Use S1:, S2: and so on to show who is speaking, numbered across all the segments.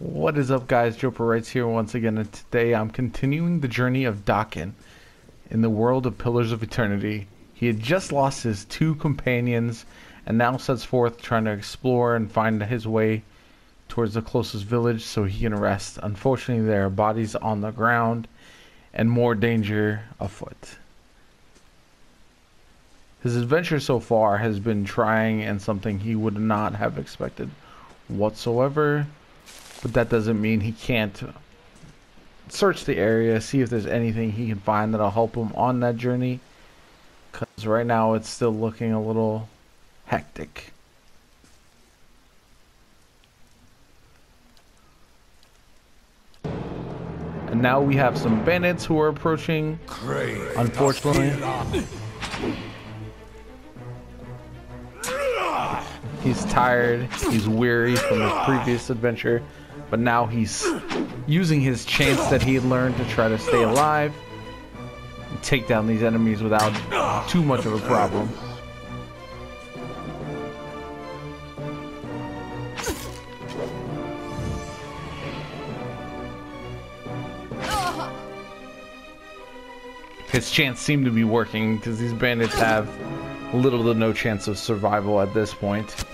S1: What is up, guys? JoPa Writes here once again, and today I'm continuing the journey of Dakan in the world of Pillars of Eternity. He had just lost his two companions and now sets forth trying to explore and find his way towards the closest village so he can rest. Unfortunately, there are bodies on the ground and more danger afoot. His adventure so far has been trying and something he would not have expected whatsoever. But that doesn't mean he can't search the area, see if there's anything he can find that'll help him on that journey. Because right now it's still looking a little hectic. And now we have some bandits who are approaching. Unfortunately. He's tired, he's weary from his previous adventure, but now he's using his chance that he had learned to try to stay alive and take down these enemies without too much of a problem. His chance seemed to be working because these bandits have little to no chance of survival at this point.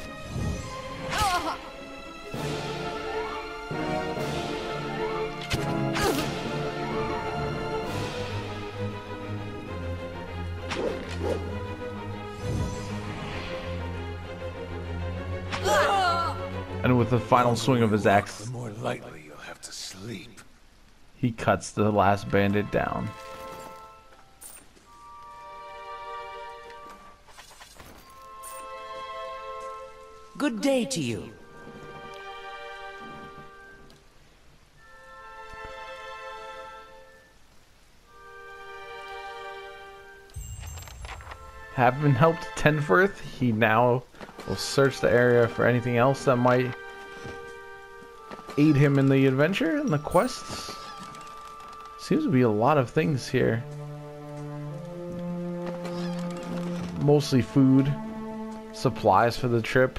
S1: And with the final swing of his axe,
S2: The more lightly you'll have to sleep.
S1: he cuts the last bandit down.
S3: Good day to you.
S1: Having helped Tenforth, he now will search the area for anything else that might aid him in the adventure and the quests. Seems to be a lot of things here. Mostly food, supplies for the trip.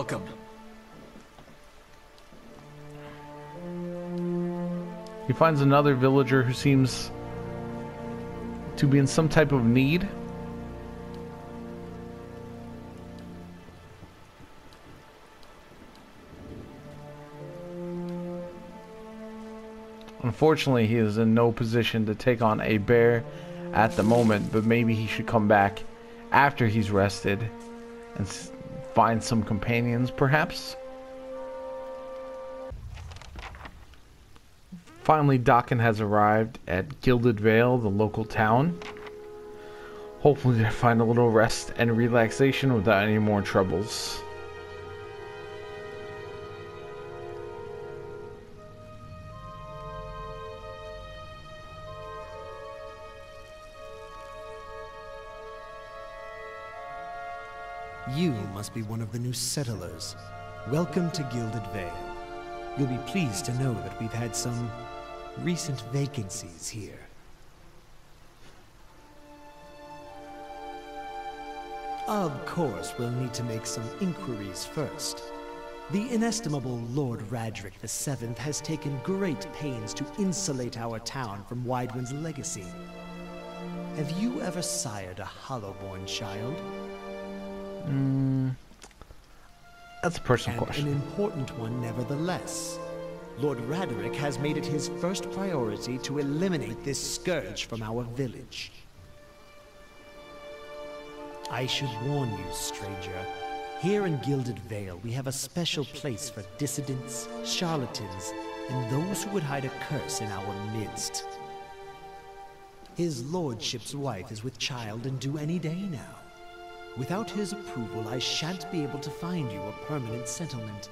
S2: Welcome.
S1: He finds another villager who seems to be in some type of need. Unfortunately, he is in no position to take on a bear at the moment, but maybe he should come back after he's rested and find some companions, perhaps. Finally, Dakan has arrived at Gilded Vale, the local town. Hopefully, they find a little rest and relaxation without any more troubles.
S4: Must be one of the new settlers. Welcome to Gilded Vale. You'll be pleased to know that we've had some recent vacancies here. Of course, we'll need to make some inquiries first. The inestimable Lord Raedric VII has taken great pains to insulate our town from Waidwen's legacy. Have you ever sired a Hollowborn child?
S1: Mm, that's a personal
S4: and
S1: question.
S4: an important one nevertheless. Lord Raedric has made it his first priority to eliminate this scourge from our village. I should warn you, stranger. Here in Gilded Vale, we have a special place for dissidents, charlatans, and those who would hide a curse in our midst. His lordship's wife is with child and due any day now. Without his approval, I shan't be able to find you a permanent settlement.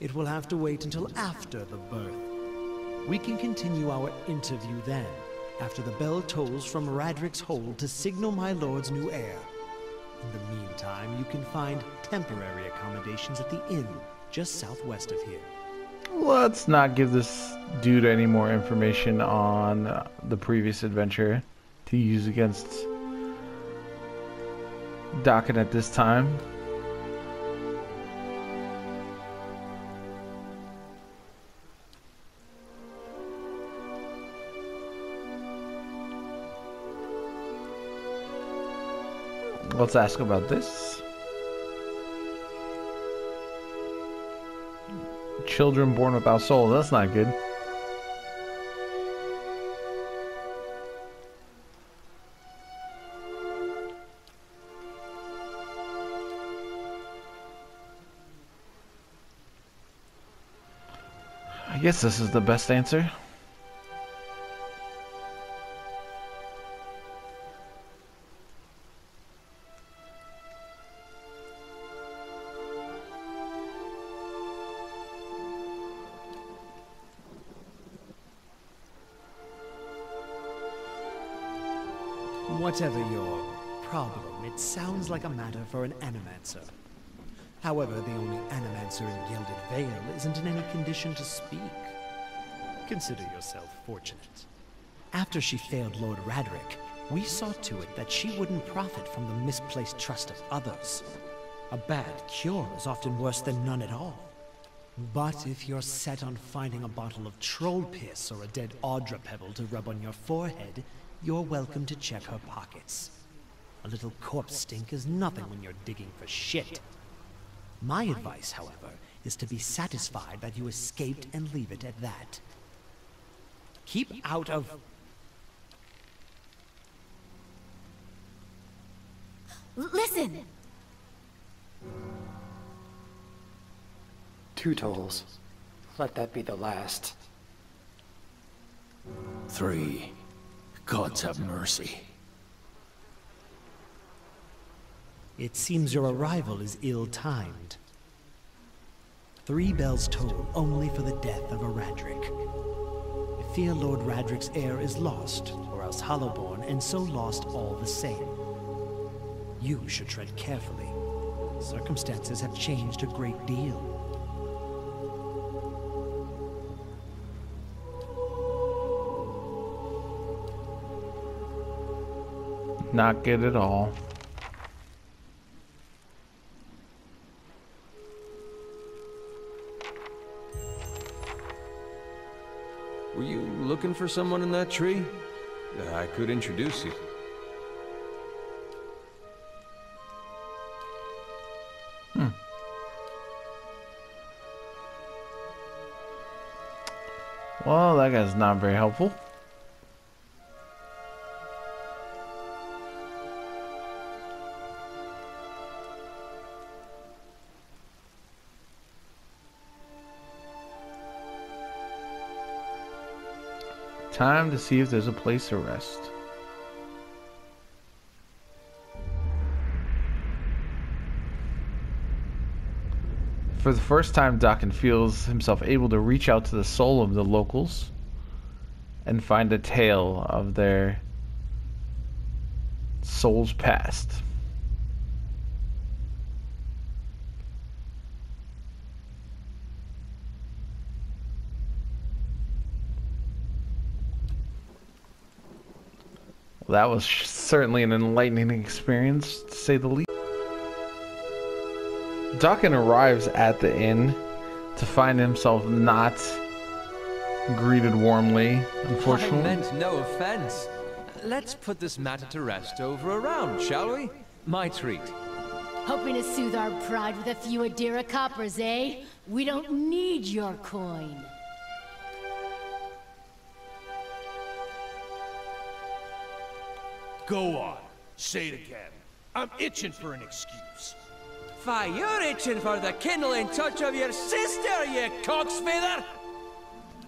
S4: It will have to wait until after the birth. We can continue our interview then, after the bell tolls from Raedric's hold to signal my lord's new heir. In the meantime, you can find temporary accommodations at the inn just southwest of here.
S1: Let's not give this dude any more information on the previous adventure to use against Dakan at this time. Let's ask about this. Children born without soul. That's not good. Guess this is the best answer.
S4: Whatever your problem, it sounds like a matter for an animancer. However, the only animancer in Gilded Vale isn't in any condition to speak. Consider yourself fortunate. After she failed Lord Raedric, we saw to it that she wouldn't profit from the misplaced trust of others. A bad cure is often worse than none at all. But if you're set on finding a bottle of troll piss or a dead Audra pebble to rub on your forehead, you're welcome to check her pockets. A little corpse stink is nothing when you're digging for shit. My advice, however, is to be satisfied that you escaped and leave it at that. Keep out of...
S5: Listen!
S6: Two tolls. Let that be the last.
S7: Three. Gods have mercy.
S4: It seems your arrival is ill-timed. Three bells toll only for the death of a Raedric. I fear Lord Raedric's heir is lost, or else Hollowborn, and so lost all the same. You should tread carefully. Circumstances have changed a great deal.
S1: Not good at all.
S8: Were you looking for someone in that tree? I could introduce you. Hmm.
S1: Well, that guy's not very helpful. Time to see if there's a place to rest. For the first time, Dakan feels himself able to reach out to the soul of the locals and find a tale of their soul's past. Well, that was certainly an enlightening experience, to say the least. Dakan arrives at the inn to find himself not greeted warmly,
S9: I
S1: unfortunately.
S9: meant no offense. Let's put this matter to rest over a round, shall we? My treat.
S5: Hoping to soothe our pride with a few Aedyran coppers, eh? We don't need your coin.
S10: Go on. Say it again. I'm itching for an excuse.
S9: Fie, you're itching for the kindling touch of your sister, you cock's feather!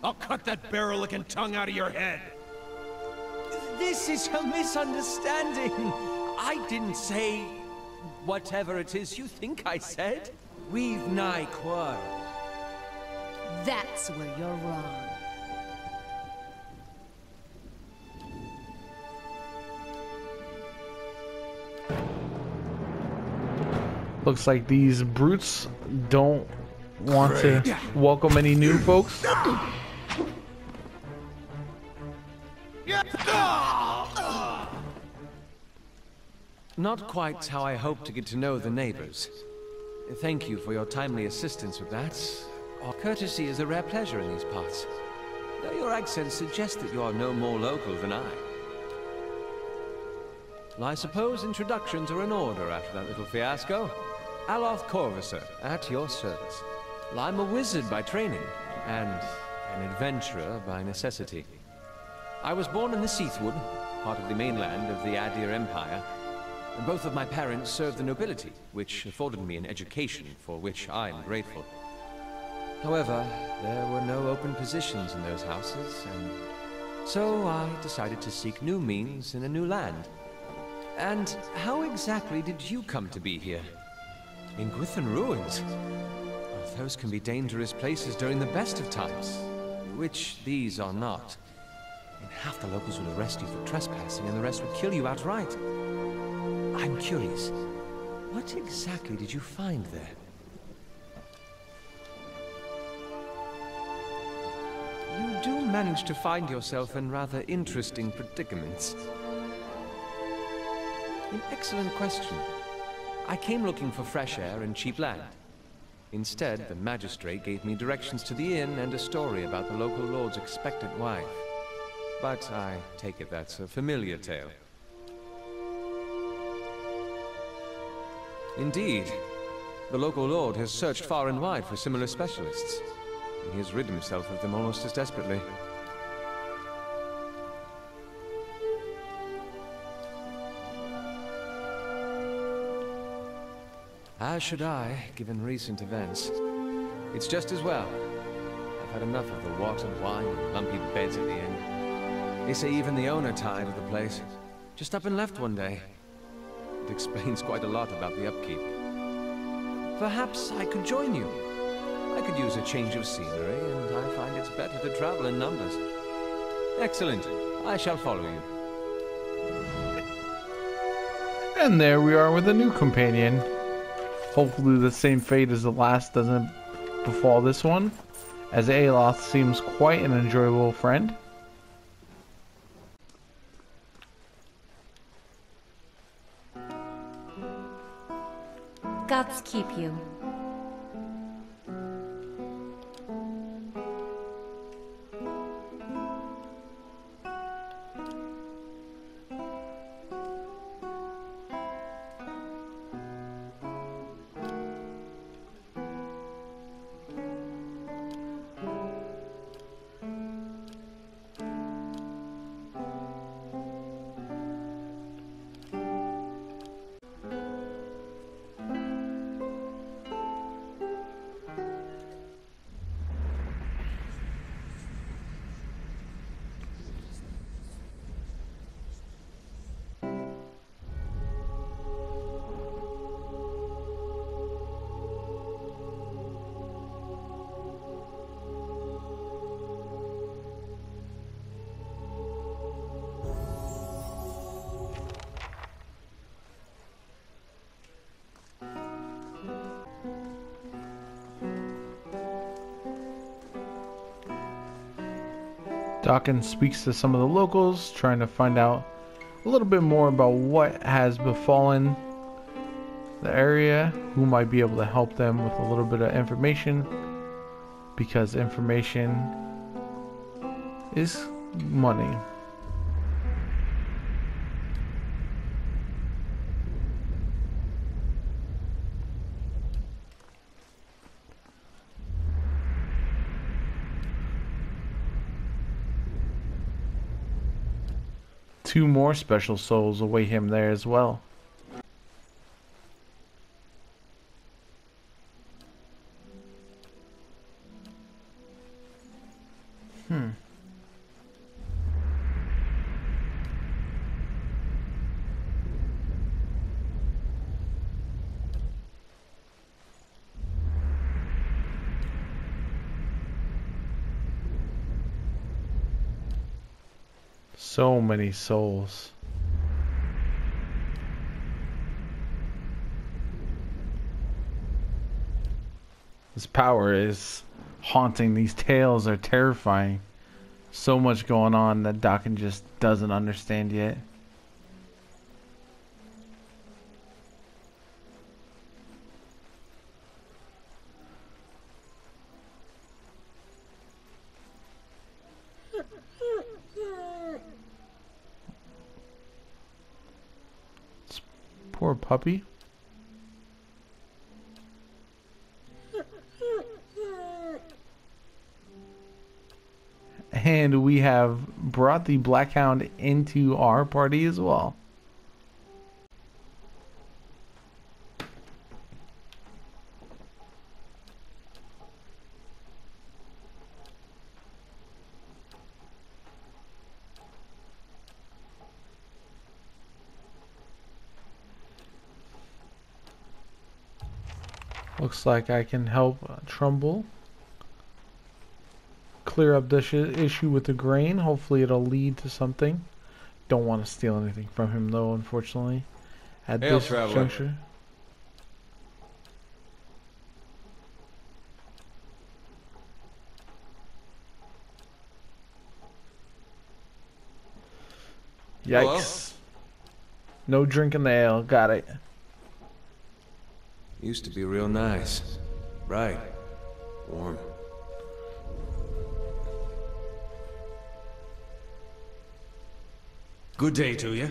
S10: I'll cut that barrel-looking tongue out of your head.
S9: This is a misunderstanding. I didn't say whatever it is you think I said. We've nigh quarrel.
S5: That's where you're wrong.
S1: Looks like these brutes don't want to welcome any new folks?
S9: Not quite how I hoped to get to know the neighbors. Thank you for your timely assistance with that. Courtesy is a rare pleasure in these parts. Though your accent suggests that you are no more local than I. Well, I suppose introductions are in order after that little fiasco. Aloth Corfiser, at your service. I'm a wizard by training, and an adventurer by necessity. I was born in the Seathwood, part of the mainland of the Aedyr Empire, and both of my parents served the nobility, which afforded me an education for which I am grateful. However, there were no open positions in those houses, and so I decided to seek new means in a new land. And how exactly did you come to be here? Engwithan Ruins? Those can be dangerous places during the best of times, which these are not. Half the locals would arrest you for trespassing, and the rest would kill you outright. I'm curious, what exactly did you find there? You do manage to find yourself in rather interesting predicaments. An excellent question. I came looking for fresh air and cheap land. Instead, the magistrate gave me directions to the inn and a story about the local lord's expectant wife. But I take it that's a familiar tale. Indeed. The local lord has searched far and wide for similar specialists. And he has rid himself of them almost as desperately. Should I, given recent events. It's just as well. I've had enough of the water, wine, and lumpy beds at the inn. They say even the owner tired of the place. Just up and left one day. It explains quite a lot about the upkeep. Perhaps I could join you. I could use a change of scenery, and I find it's better to travel in numbers. Excellent. I shall follow you.
S1: And there we are with a new companion. Hopefully the same fate as the last doesn't befall this one, as Aloth seems quite an enjoyable friend. Dawkins speaks to some of the locals, trying to find out a little bit more about what has befallen the area, who might be able to help them with a little bit of information, because information is money. Two more special souls await him there as well. Hmm. So many souls. This power is haunting. These tales are terrifying. So much going on that Dakan just doesn't understand yet. Puppy. And we have brought the Black Hound into our party as well. Looks like I can help uh, Trumbull clear up this issue with the grain. Hopefully it'll lead to something. Don't want to steal anything from him though, unfortunately. At
S9: Hail,
S1: this
S9: traveler.
S1: juncture.
S9: Hello?
S1: Yikes. No drinking the ale. Got it.
S9: Used to be real nice. Bright. Warm.
S7: Good day to you.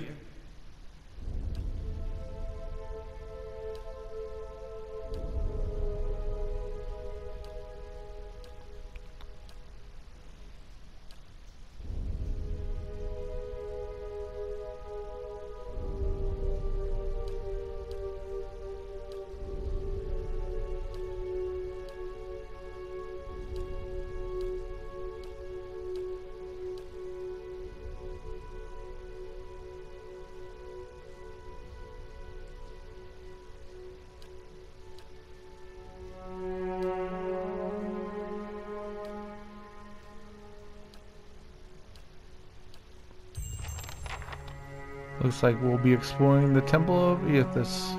S1: Looks like we'll be exploring the Temple of Eothas.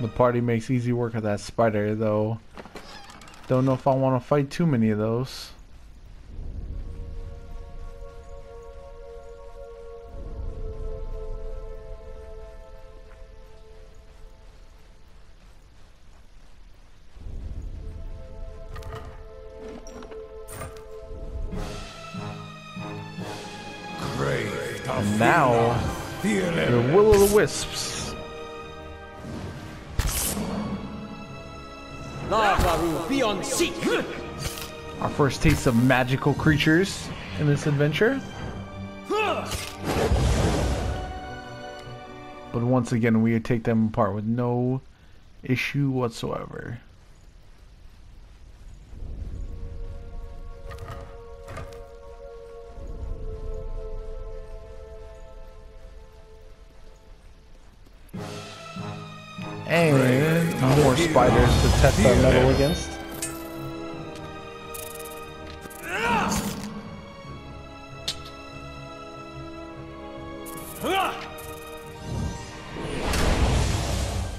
S1: The party makes easy work of that spider, though. Don't know if I want to fight too many of those. Taste of magical creatures in this adventure. But once again, we take them apart with no issue whatsoever. And more spiders to test our metal against.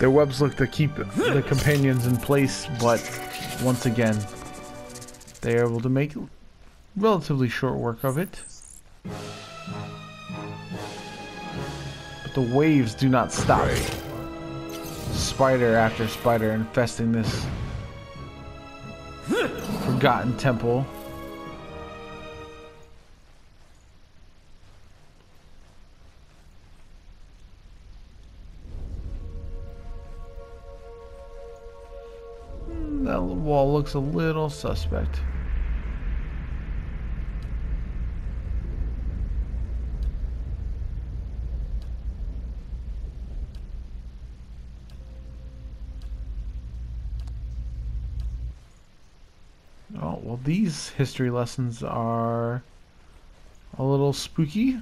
S1: Their webs look to keep the companions in place, but once again, they are able to make relatively short work of it. But the waves do not stop. Spider after spider infesting this forgotten temple. That wall looks a little suspect. Oh, well, these history lessons are a little spooky.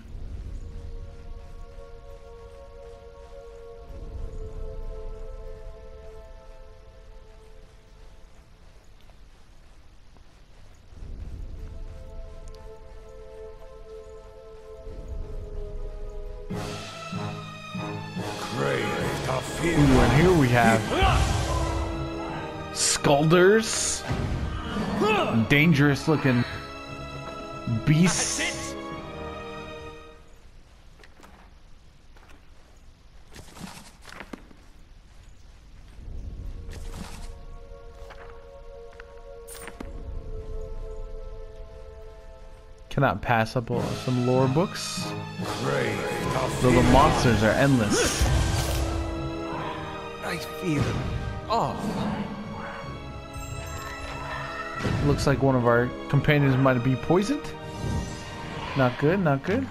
S1: Dangerous looking beasts. Cannot pass up some lore books. Though the monsters are endless.
S9: I feel off.
S1: Looks like one of our companions might be poisoned. Not good, not good.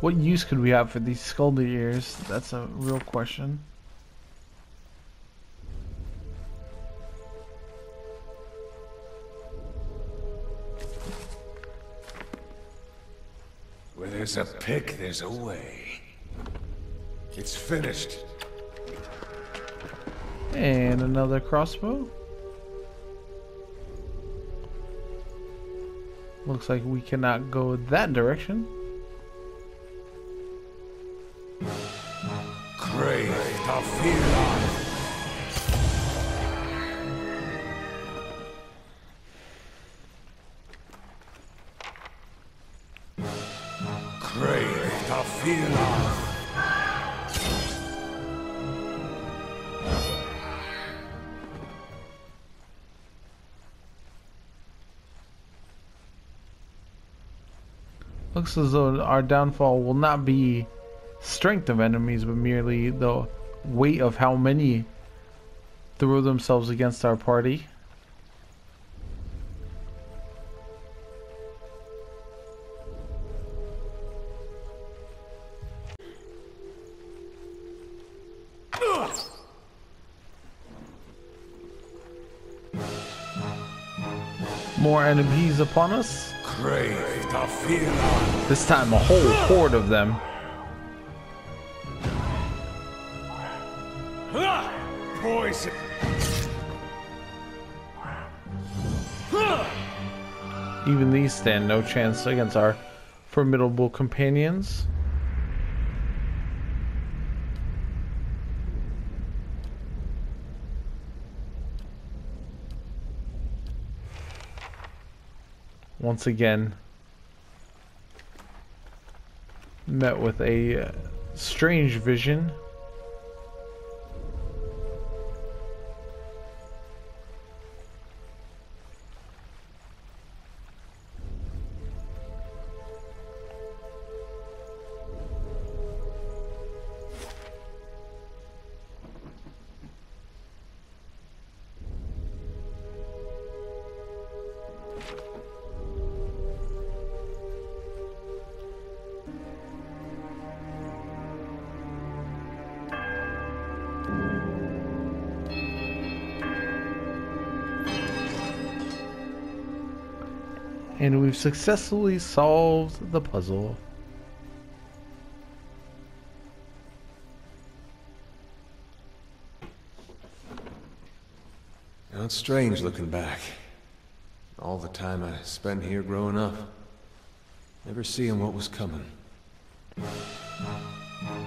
S1: What use could we have for these Skuldr ears? That's a real question.
S7: There's a pick, there's a way. It's finished.
S1: And another crossbow. Looks like we cannot go that direction. Looks as our downfall will not be strength of enemies, but merely the weight of how many throw themselves against our party. More enemies upon us. This time a whole horde of them.
S7: Poison.
S1: Even these stand no chance against our formidable companions. Once again, met with a strange vision. Successfully solved the puzzle.
S9: Now it's strange looking back. All the time I spent here growing up. Never seeing what was coming.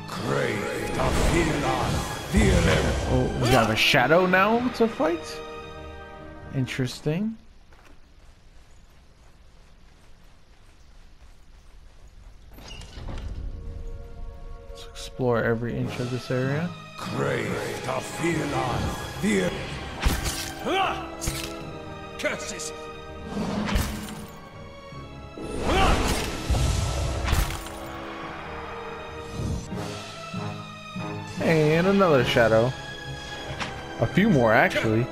S7: Crave the fear Fear
S1: Oh, we got a shadow now to fight? Interesting. Explore every inch of this area.
S7: Crave the fear Fear. Curses!
S1: And another shadow. A few more, actually.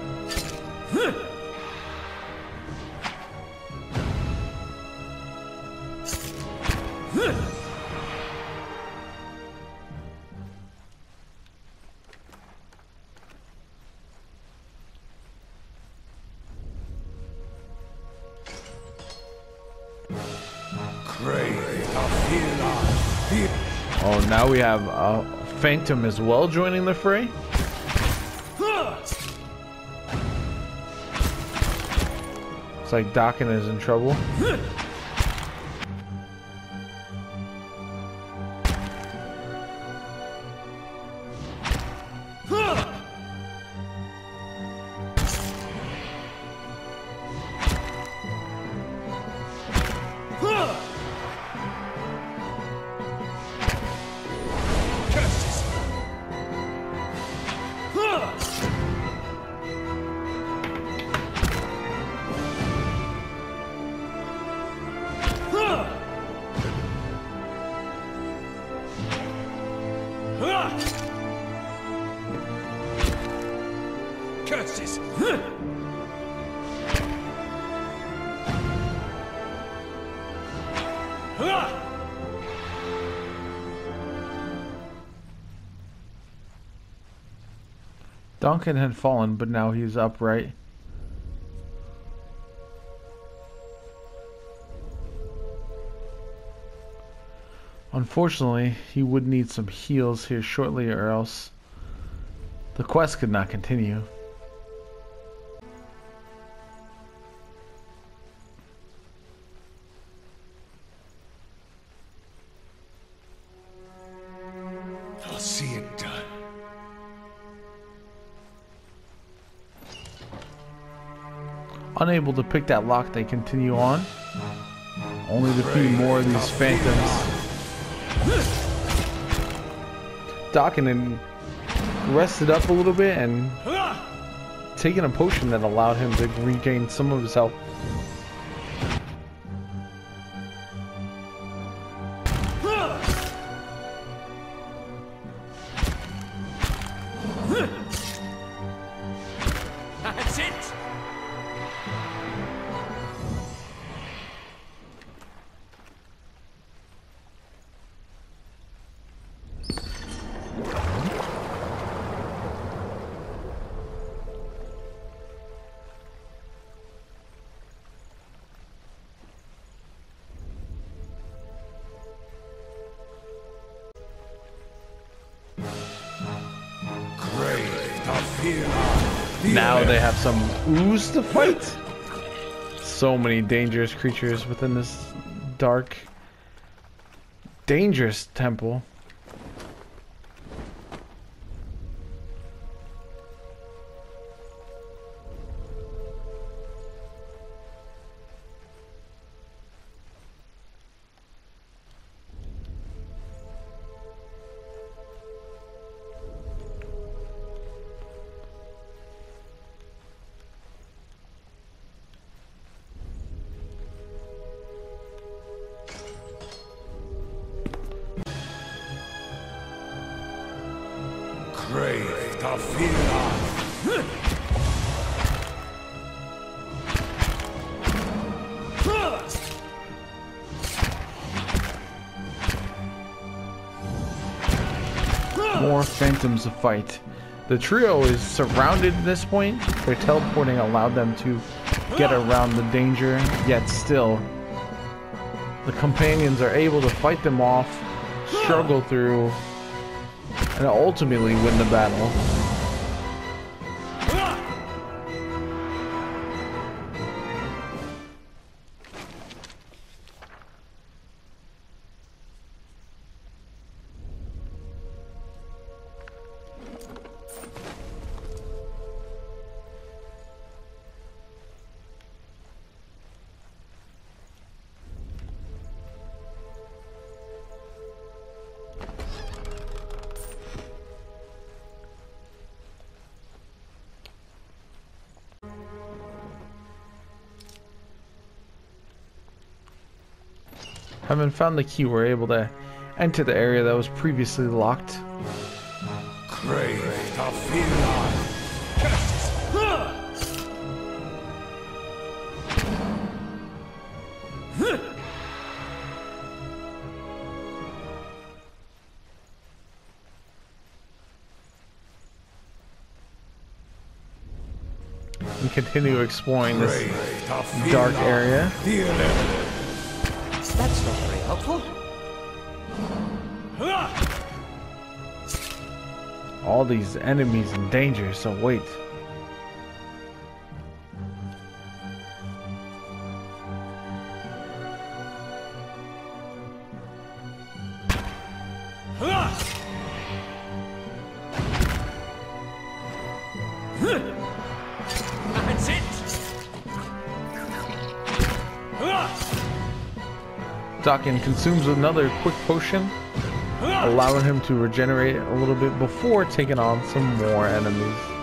S1: we have a Phantom as well joining the fray. It's like Dakan is in trouble. Duncan had fallen, but now he's upright. Unfortunately, he would need some heals here shortly or else the quest could not continue. Unable to pick that lock, they continue on. Only to defeat more of these phantoms. Dakan and rested up a little bit and taking a potion that allowed him to regain some of his health. Now they have some ooze to fight. So many dangerous creatures within this dark, dangerous temple. Phantoms to fight. The trio is surrounded at this point. Their teleporting allowed them to get around the danger, yet still, the companions are able to fight them off, struggle through, and ultimately win the battle. Having found the key, we're able to enter the area that was previously locked.
S7: Crave
S1: and continue exploring this dark area.
S7: Fear.
S3: That's not very helpful.
S1: All these enemies in danger, so wait. Dakan consumes another quick potion, allowing him to regenerate a little bit before taking on some more enemies.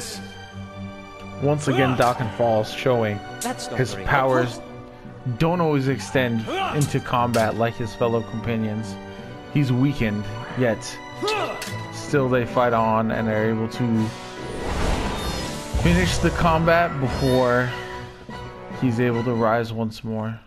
S10: This.
S1: Once again, Dakan falls, showing his powers don't always extend into combat like his fellow companions. He's weakened, yet still they fight on and are able to finish the combat before he's able to rise once more.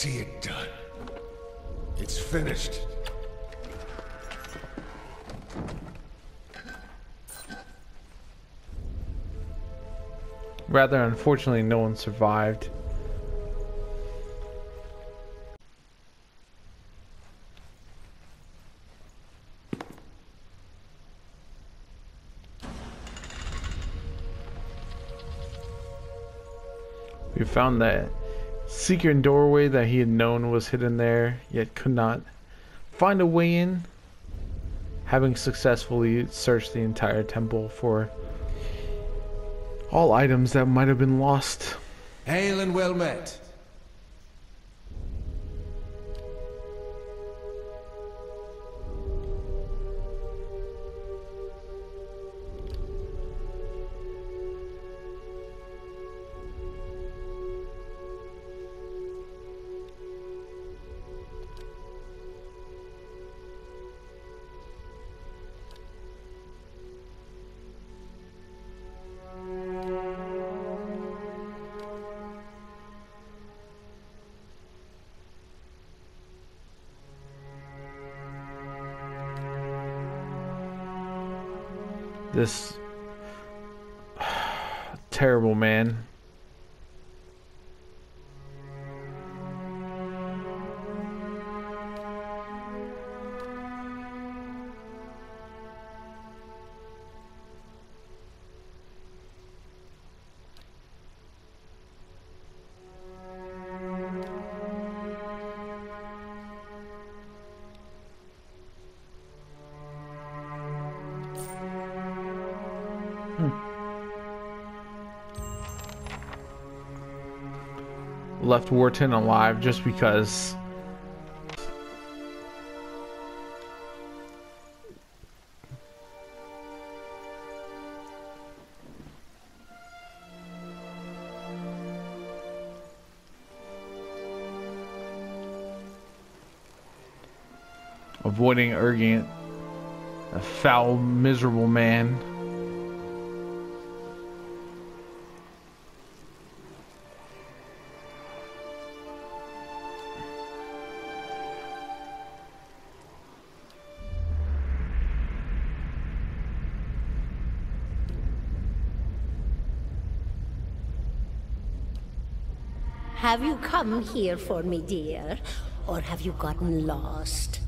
S7: See it done. It's finished.
S1: Rather unfortunately, no one survived. We found that secret doorway that he had known was hidden there, yet could not find a way in, having successfully searched the entire temple for all items that might have been lost.
S7: Hail and well met.
S1: This terrible man. Left Wharton alive just because avoiding Urgent, a foul, miserable man.
S11: Have you come here for me, dear? Or have you gotten lost?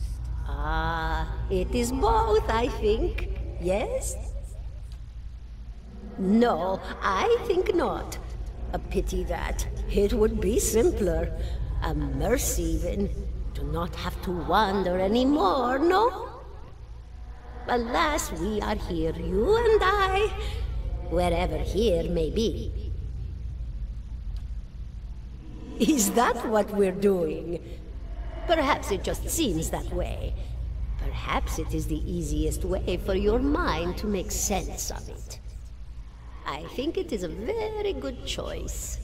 S11: Ah, it is both, I think. Yes? No, I think not. A pity that. It would be simpler. A mercy, even. To not have to wander anymore, no? Alas, we are here, you and I, wherever here may be. Is that what we're doing? Perhaps it just seems that way. Perhaps it is the easiest way for your mind to make sense of it. I think it is a very good choice.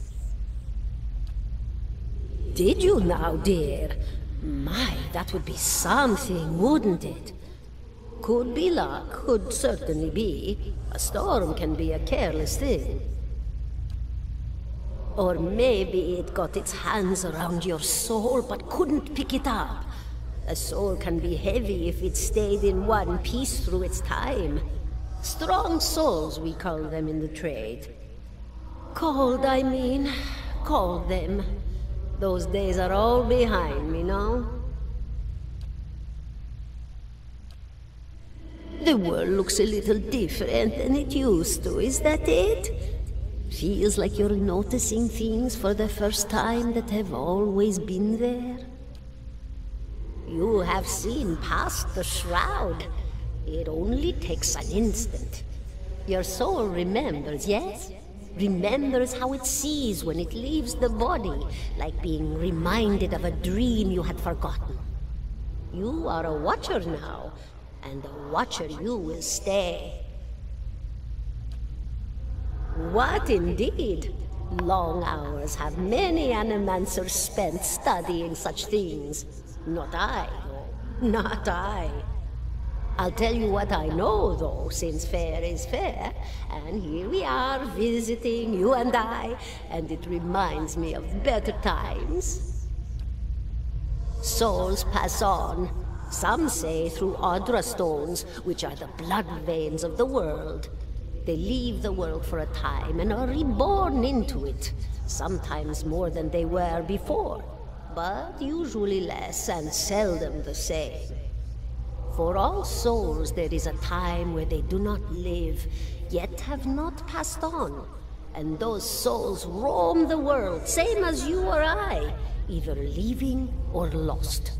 S11: Did you now, dear? My, that would be something, wouldn't it? Could be luck, could certainly be. A storm can be a careless thing. Or maybe it got its hands around your soul but couldn't pick it up. A soul can be heavy if it stayed in one piece through its time. Strong souls, we call them in the trade. Cold, I mean. Called them. Those days are all behind me now. The world looks a little different than it used to, is that it? Feels like you're noticing things for the first time that have always been there. You have seen past the shroud. It only takes an instant. Your soul remembers, yes? Remembers how it sees when it leaves the body, like being reminded of a dream you had forgotten. You are a watcher now, and a watcher you will stay. What indeed? Long hours have many animancers spent studying such things. Not I, not I. I'll tell you what I know, though, since fair is fair. And here we are, visiting, you and I, and it reminds me of better times. Souls pass on. Some say through Adra stones, which are the blood veins of the world. They leave the world for a time and are reborn into it, sometimes more than they were before, but usually less and seldom the same. For all souls there is a time where they do not live, yet have not passed on. And those souls roam the world, same as you or I, either living or lost.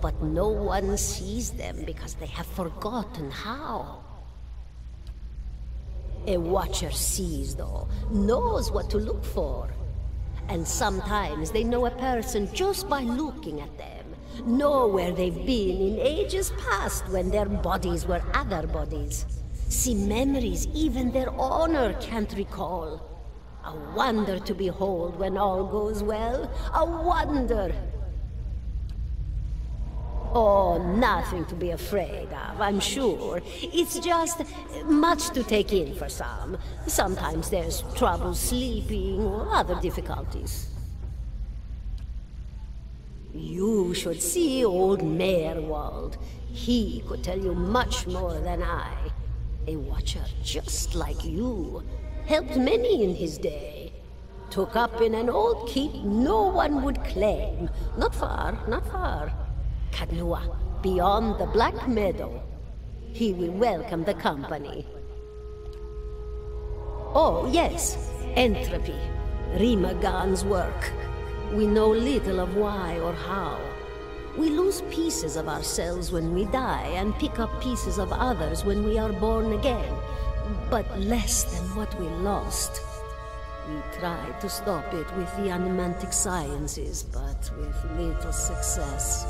S11: But no one sees them because they have forgotten how. A watcher sees, though, knows what to look for. And sometimes they know a person just by looking at them know where they've been in ages past when their bodies were other bodies. See memories even their honor can't recall. A wonder to behold when all goes well. A wonder! Oh, nothing to be afraid of, I'm sure. It's just much to take in for some. Sometimes there's trouble sleeping or other difficulties. You should see old Maerwald. He could tell you much more than I. A watcher just like you. Helped many in his day. Took up in an old keep no one would claim. Not far, not far. Caed Nua, beyond the Black Meadow. He will welcome the company. Oh, yes, entropy. Rymrgand's work. We know little of why or how. We lose pieces of ourselves when we die and pick up pieces of others when we are born again, but less than what we lost. We tried to stop it with the animantic sciences, but with little success.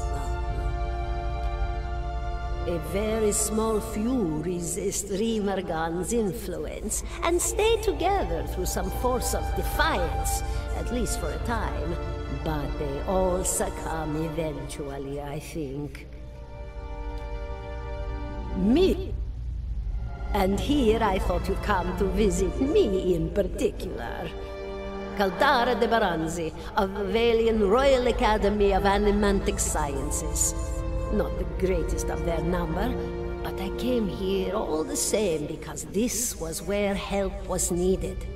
S11: A very small few resist Rymrgand's influence and stay together through some force of defiance, at least for a time. But they all succumb eventually, I think. Me? And here I thought you'd come to visit me in particular. Caldara de Baranzi, of the Vailian Royal Academy of Animantic Sciences. Not the greatest of their number, but I came here all the same because this was where help was needed.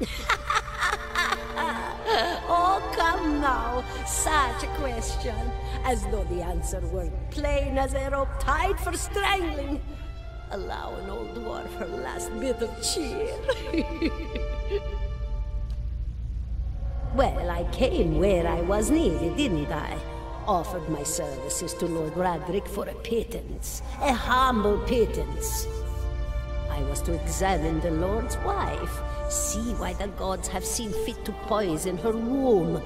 S11: oh, come now. Such a question. As though the answer were plain as a rope tied for strangling. Allow an old dwarf her last bit of cheer. well, I came where I was needed, didn't I? Offered my services to Lord Raedric for a pittance. A humble pittance. I was to examine the Lord's wife, see why the gods have seen fit to poison her womb.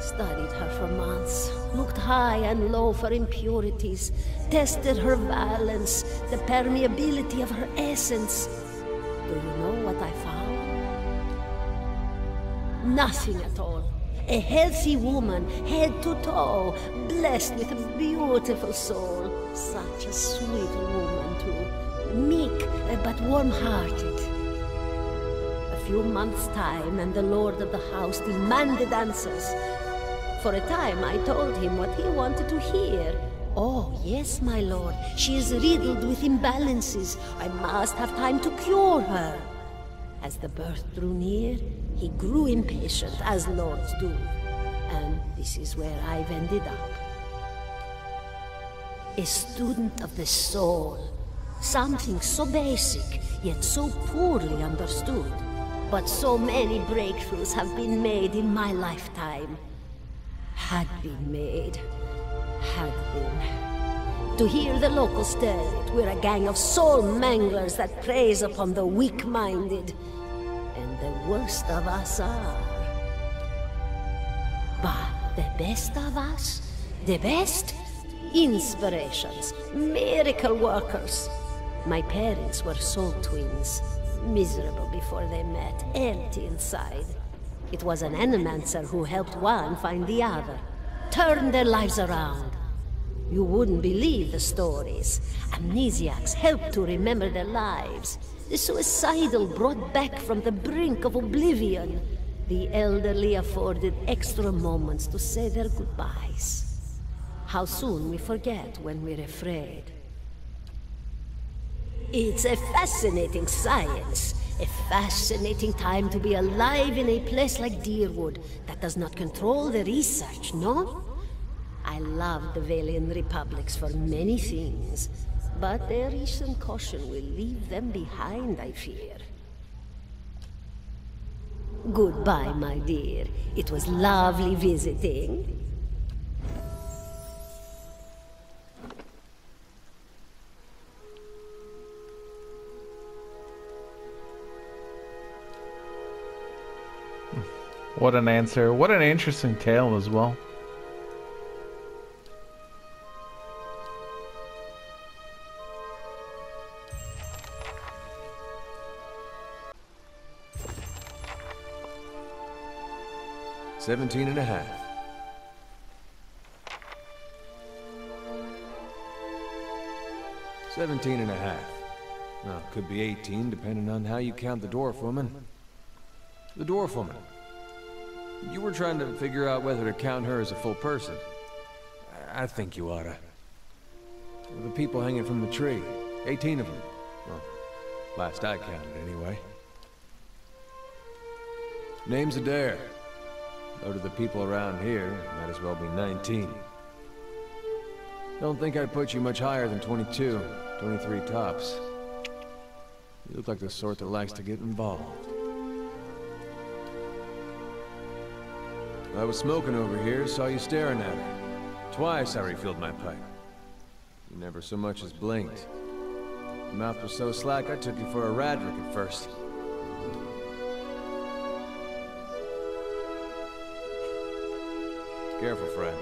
S11: Studied her for months, looked high and low for impurities, tested her valence, the permeability of her essence. Do you know what I found? Nothing at all. A healthy woman, head to toe, blessed with a beautiful soul. Such a sweet woman, too. Meek, eh, but warm-hearted. A few months' time, and the lord of the house demanded answers. For a time, I told him what he wanted to hear. Oh, yes, my lord. She is riddled with imbalances. I must have time to cure her. As the birth drew near, he grew impatient, as lords do. And this is where I've ended up. A student of the soul. Something so basic, yet so poorly understood. But so many breakthroughs have been made in my lifetime. Had been made. Had been. To hear the locals tell it, we're a gang of soul manglers that preys upon the weak-minded. The worst of us are. But the best of us, the best, inspirations, miracle workers. My parents were soul twins, miserable before they met, empty inside. It was an animancer who helped one find the other, turned their lives around. You wouldn't believe the stories. Amnesiacs helped to remember their lives. The suicidal brought back from the brink of oblivion. The elderly afforded extra moments to say their goodbyes. How soon we forget when we're afraid. It's a fascinating science. A fascinating time to be alive in a place like Dyrwood that does not control the research, no? I love the Vailian Republics for many things, but their recent caution will leave them behind, I fear. Goodbye, my dear. It was lovely visiting.
S1: What an answer. What an interesting tale as well.
S9: Seventeen and a half. Seventeen and a half. Well, could be eighteen, depending on how you count the dwarf woman. The dwarf woman. You were trying to figure out whether to count her as a full person. I, think you oughta. The people hanging from the tree. Eighteen of them. Well, last I counted, anyway. Name's Edér. Though to the people around here, might as well be 19. Don't think I'd put you much higher than 22, 23 tops. You look like the sort that likes to get involved. I was smoking over here, saw you staring at her. Twice I refilled my pipe. You never so much as blinked. Your mouth was so slack I took you for a Raedric at first. Careful, friend.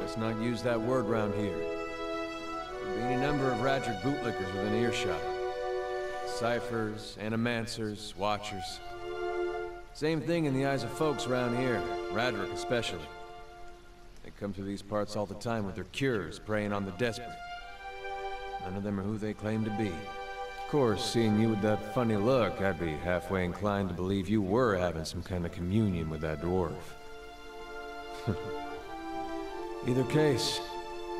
S9: Let's not use that word round here. There'll be any number of Raedric bootlickers within earshot. Ciphers, animancers, watchers. Same thing in the eyes of folks around here, Raedric especially. They come to these parts all the time with their cures, preying on the desperate. None of them are who they claim to be. Of course, seeing you with that funny look, I'd be halfway inclined to believe you were having some kind of communion with that dwarf. Either case,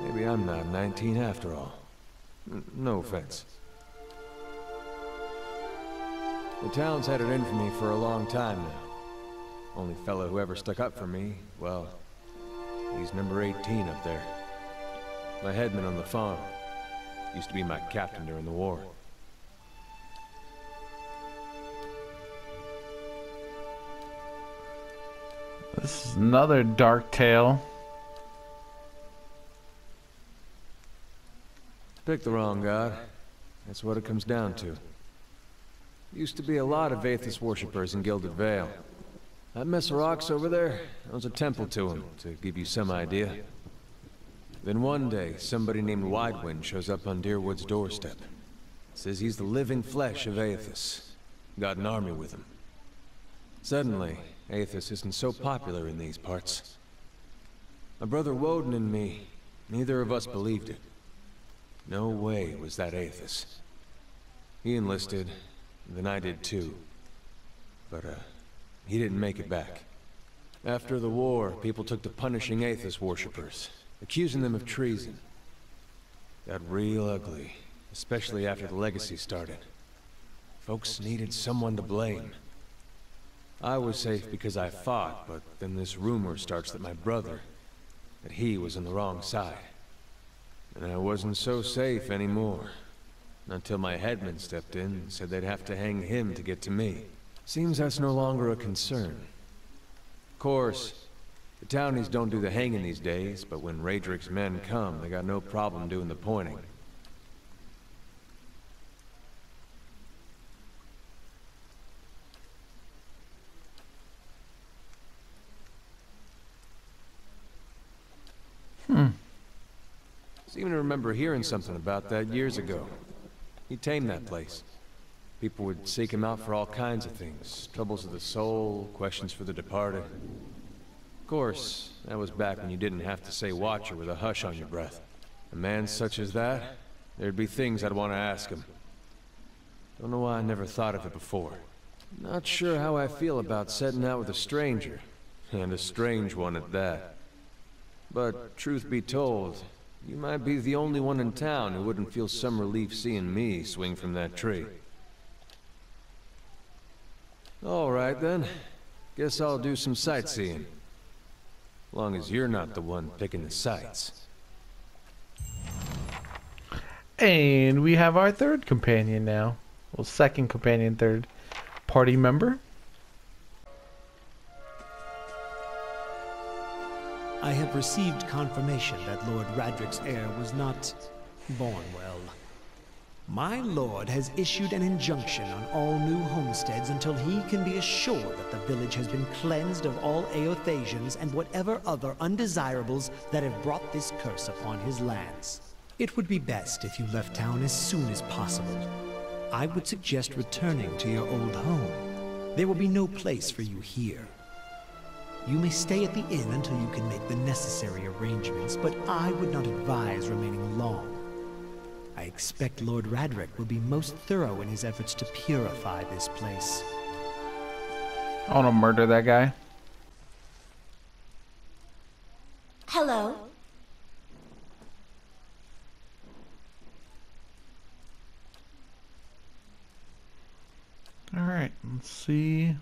S9: maybe I'm not 19 after all. N no offense. The town's had it in for me for a long time now. Only fellow who ever stuck up for me, well, he's number 18 up there. My headman on the farm. Used to be my captain during the war.
S1: This is another dark tale.
S9: Pick the wrong god. That's what it comes down to. Used to be a lot of Eothas worshippers in Gilded Vale. That mess of rocks over there owns a temple to him, to give you some idea. Then one day, somebody named Waidwen shows up on Dyrwood's doorstep. Says he's the living flesh of Eothas. Got an army with him. Suddenly, Eothas isn't so popular in these parts. My brother Woden and me, neither of us believed it. No way was that Eothas. He enlisted, then I did too. But, uh, he didn't make it back. After the war, people took to punishing Eothas worshippers, accusing them of treason. Got real ugly, especially after the Legacy started. Folks needed someone to blame. I was safe because I fought, but then this rumor starts that my brother, that he was on the wrong side. And I wasn't so safe anymore. Until my headman stepped in and said they'd have to hang him to get to me. Seems that's no longer a concern. Of course, the townies don't do the hanging these days, but when Raedric's men come, they got no problem doing the pointing.
S1: Hmm.
S9: Seem to remember hearing something about that years ago. He tamed that place. People would seek him out for all kinds of things. Troubles of the soul, questions for the departed. Of course, that was back when you didn't have to say Watcher with a hush on your breath. A man such as that, there'd be things I'd want to ask him. Don't know why I never thought of it before. Not sure how I feel about setting out with a stranger. And a strange one at that. But, truth be told, you might be the only one in town who wouldn't feel some relief seeing me swing from that tree. All right, then. Guess I'll do some sightseeing. Long as you're not the one picking the sights.
S1: And we have our third companion now. Well, second companion, third party member.
S4: I have received confirmation that Lord Raedric's heir was not born well. My lord has issued an injunction on all new homesteads until he can be assured that the village has been cleansed of all Eothasians and whatever other undesirables that have brought this curse upon his lands. It would be best if you left town as soon as possible. I would suggest returning to your old home. There will be no place for you here. You may stay at the inn until you can make the necessary arrangements, but I would not advise remaining long. I expect Lord Raedric will be most thorough in his efforts to purify this place.
S1: I want to murder that guy.
S12: Hello.
S1: Alright, let's see.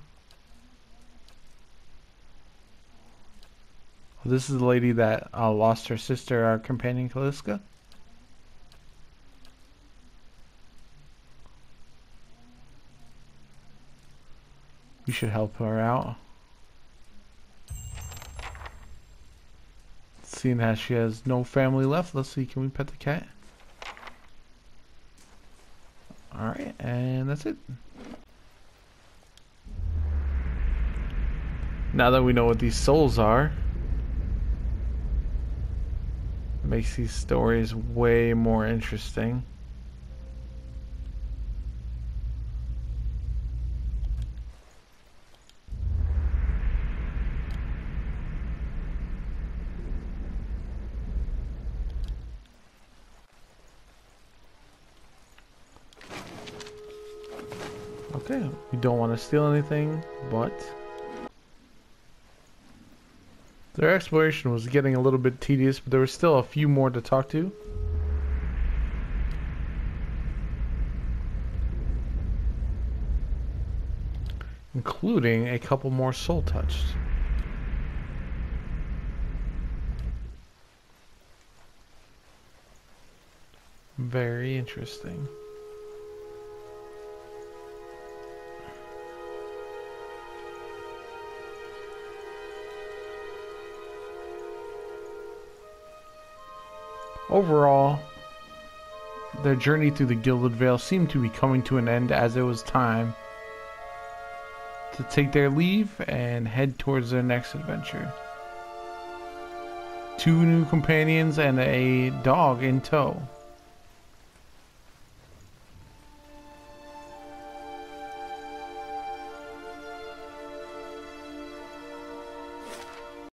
S1: This is the lady that uh, lost her sister, our companion Calisca. We should help her out. Seeing as she has no family left, let's see, can we pet the cat? Alright, and that's it. Now that we know what these souls are, it makes these stories way more interesting. Okay, we don't want to steal anything, but their exploration was getting a little bit tedious, but there were still a few more to talk to. including a couple more soul touched. Very interesting. Overall, their journey through the Gilded Vale seemed to be coming to an end as it was time to take their leave and head towards their next adventure. Two new companions and a dog in tow.